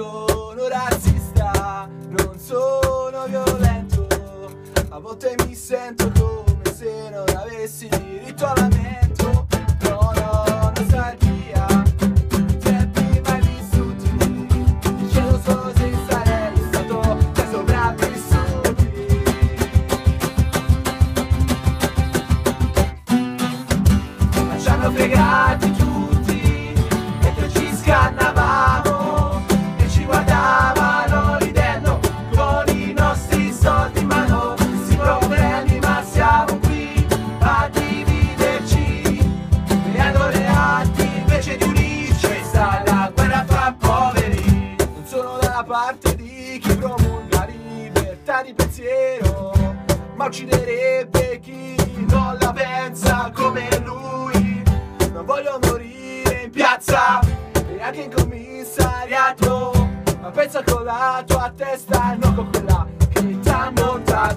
sono razzista, non sono violento. A volte mi sento come se non avessi diritto a lamento. No, no, nostalgia. Tempi mai vissuti. Non so se sarei stato tra sopravvissuti. Ci hanno fregati. il pensiero, ma ucciderebbe chi non la pensa come lui. Non voglio morire in piazza e anche in commissariato, ma pensa con la tua testa e non con quella che t'ha montato.